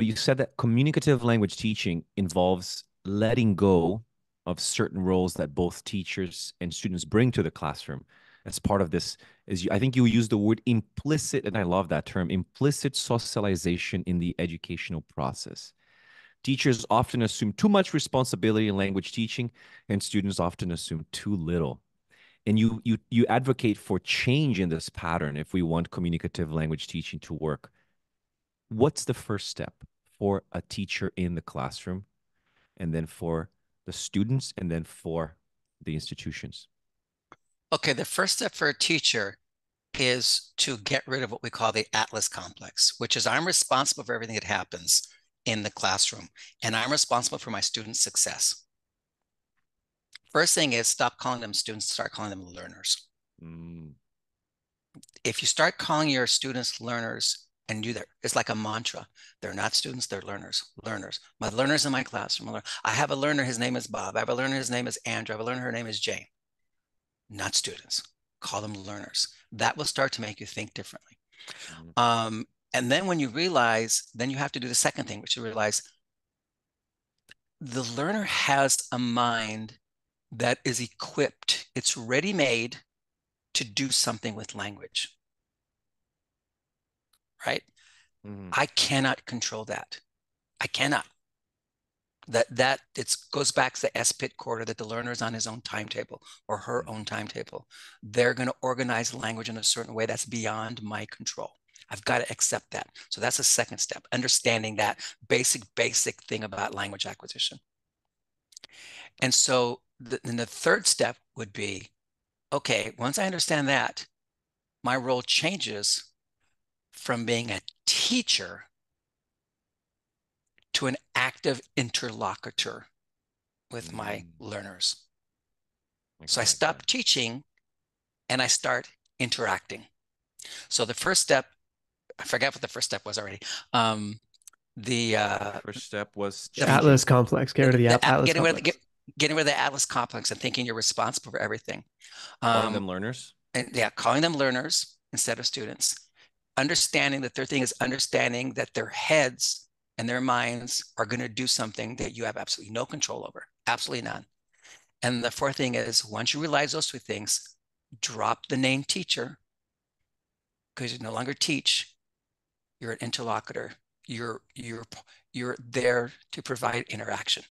but you said that communicative language teaching involves letting go of certain roles that both teachers and students bring to the classroom. As part of this is you, i think you use the word implicit and i love that term implicit socialization in the educational process. Teachers often assume too much responsibility in language teaching and students often assume too little. And you you you advocate for change in this pattern if we want communicative language teaching to work. What's the first step for a teacher in the classroom and then for the students and then for the institutions okay the first step for a teacher is to get rid of what we call the atlas complex which is i'm responsible for everything that happens in the classroom and i'm responsible for my students success First thing is stop calling them students, start calling them learners. Mm. If you start calling your students learners and do that, it's like a mantra. They're not students, they're learners. Learners. My learners in my classroom. I have a learner, his name is Bob. I have a learner, his name is Andrew. I have a learner, her name is Jane. Not students. Call them learners. That will start to make you think differently. Mm. Um, and then when you realize, then you have to do the second thing, which you realize the learner has a mind that is equipped, it's ready made to do something with language. Right? Mm-hmm. I cannot control that. I cannot. That that it goes back to the S. Pit Corder that the learner is on his own timetable or her mm-hmm. own timetable. They're going to organize language in a certain way that's beyond my control. I've got to accept that. So that's a second step, understanding that basic, basic thing about language acquisition. And so then the third step would be, okay, once I understand that, my role changes from being a teacher to an active interlocutor with my mm. learners. So I stop teaching and I start interacting. So the first step, I forget what the first step was already. Um, the uh, first step was Atlas complex. Get rid of the, the Atlas getting complex. Rid of, get, getting rid of the Atlas complex and thinking you're responsible for everything. Um, calling them learners. And yeah, calling them learners instead of students. Understanding the third thing is understanding that their heads and their minds are going to do something that you have absolutely no control over, absolutely none. And the fourth thing is once you realize those two things, drop the name teacher because you no longer teach. You're an interlocutor. You're you're you're there to provide interaction.